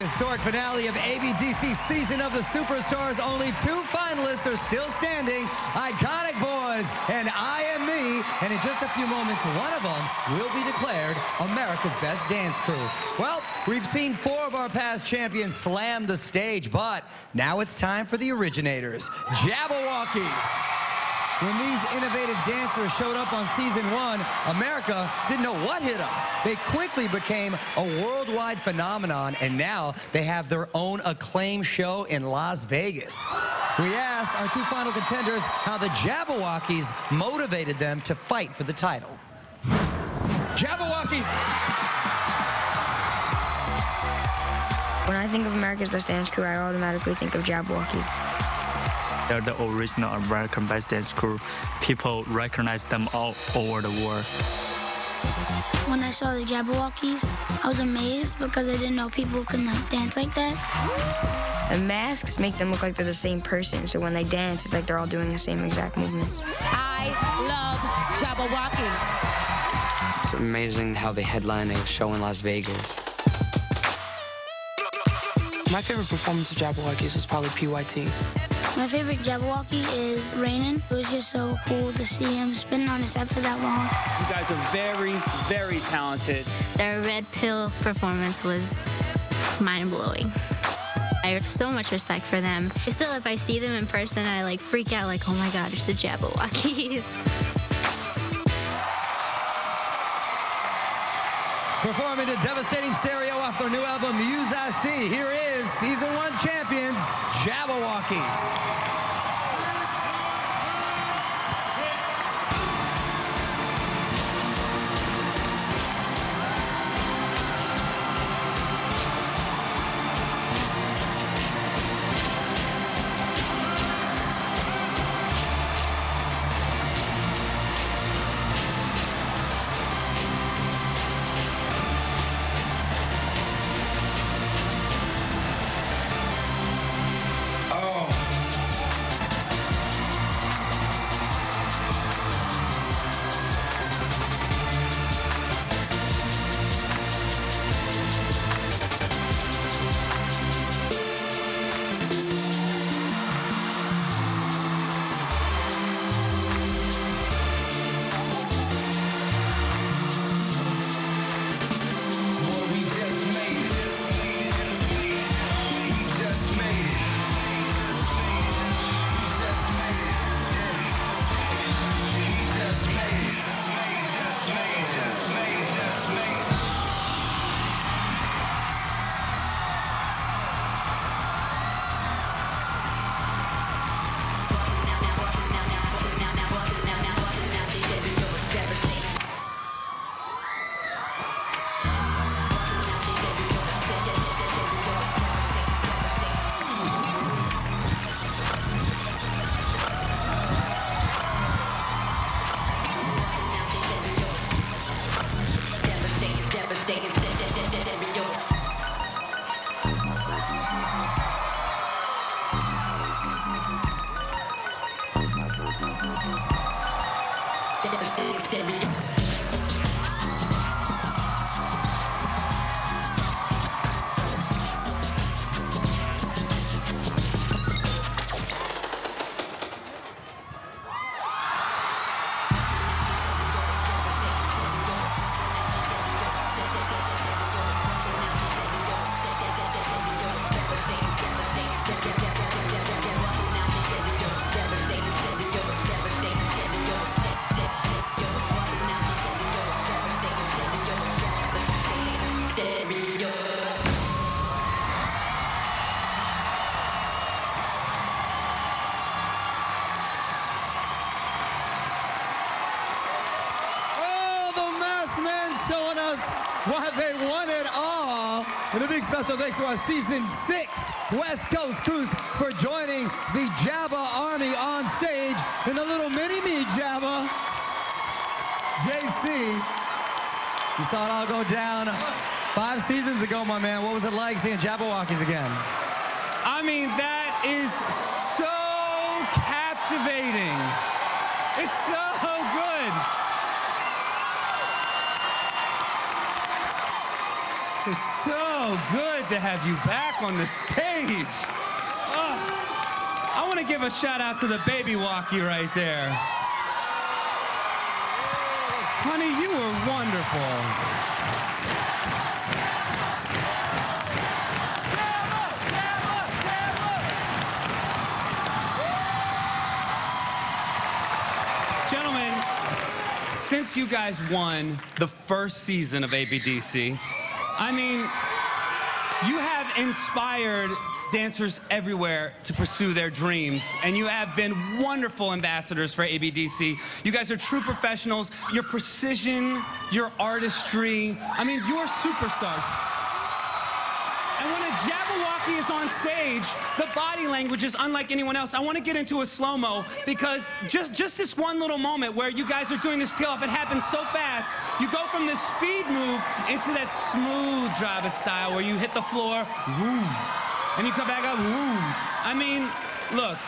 Historic finale of ABDC Season of the Superstars. Only two finalists are still standing. Iconic Boys and I Am Me. And in just a few moments, one of them will be declared America's Best Dance Crew. Well, we've seen four of our past champions slam the stage, but now it's time for the originators, Jabbawockeez. When these innovative dancers showed up on season one, America didn't know what hit them. They quickly became a worldwide phenomenon, and now they have their own acclaimed show in Las Vegas. We asked our two final contenders how the Jabbawockeez motivated them to fight for the title. Jabbawockeez! When I think of America's Best Dance Crew, I automatically think of Jabbawockeez. They're the original American Best Dance Crew. People recognize them all over the world. When I saw the Jabbawockeez, I was amazed because I didn't know people could like, dance like that. The masks make them look like they're the same person, so when they dance, it's like they're all doing the same exact movements. I love Jabbawockeez. It's amazing how they headline a show in Las Vegas. My favorite performance of Jabbawockeez was probably PYT. My favorite Jabberwocky is Rainin. It was just so cool to see him spinning on his head for that long. You guys are very, very talented. Their red pill performance was mind-blowing. I have so much respect for them. Still, if I see them in person, I like freak out like, oh my god, it's the Jabbawockeez. Performing a devastating stereo off their new album, Use I See. Here is season one champions, Jabbawockeez. いいってみる? Why they won it all. And a big special thanks to our season six West Coast crews for joining the Jabba Army on stage in the little mini me Jabba. JC, you saw it all go down five seasons ago, my man. What was it like seeing Jabbawockeez again? I mean, that is so captivating. It's so good. It's so good to have you back on the stage. Oh, I want to give a shout out to the baby walkie right there. Honey, you were wonderful. Gentlemen, since you guys won the first season of ABDC, I mean, you have inspired dancers everywhere to pursue their dreams, and you have been wonderful ambassadors for ABDC. You guys are true professionals. Your precision, your artistry, I mean, you're superstars. And when a Jabberwocky is on stage, the body language is unlike anyone else. I want to get into a slow-mo because just, just this one little moment where you guys are doing this peel off, it happens so fast. You go from this speed move into that smooth driver style where you hit the floor, boom, and you come back up, boom. I mean, look,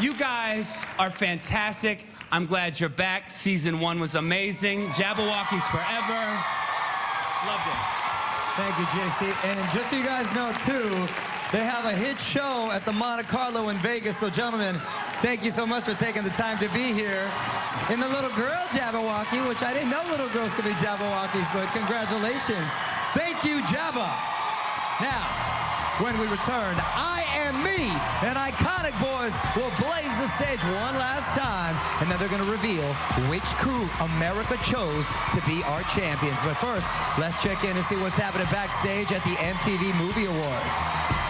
you guys are fantastic. I'm glad you're back. Season one was amazing. Jabbawockeez forever. Loved it. Thank you, JC. And just so you guys know, too, they have a hit show at the Monte Carlo in Vegas. So, gentlemen, thank you so much for taking the time to be here in the little girl Jabberwocky, which I didn't know little girls could be Jabbawockeez, but congratulations. Thank you, Jabba. Now, when we return, I Am Me and Iconic Boys will blaze the stage one last time, and then they're going to reveal which crew America chose to be our champions. But first, let's check in and see what's happening backstage at the MTV Movie Awards.